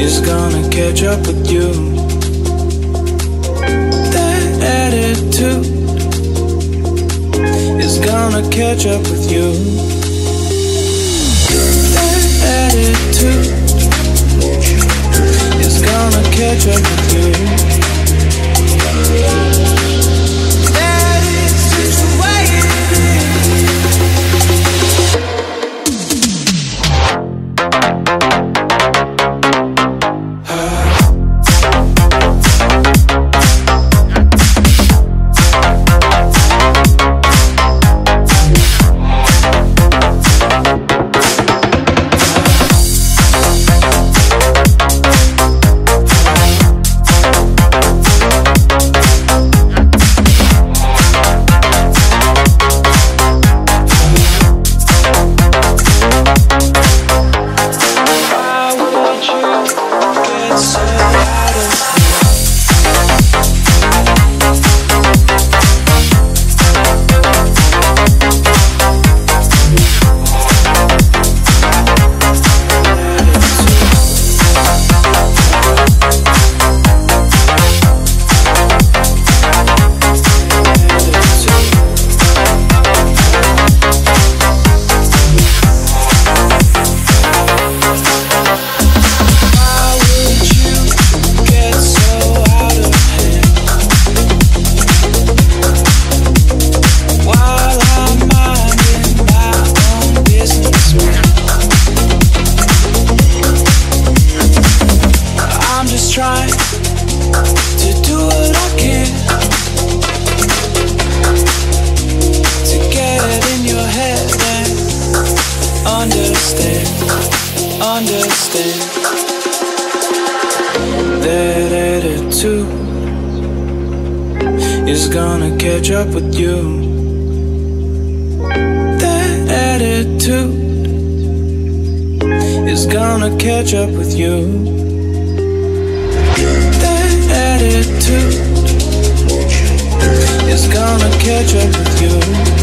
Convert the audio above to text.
is gonna catch up with you. catch up with you. understand that attitude is gonna catch up with you. That attitude is gonna catch up with you. That attitude is gonna catch up with you.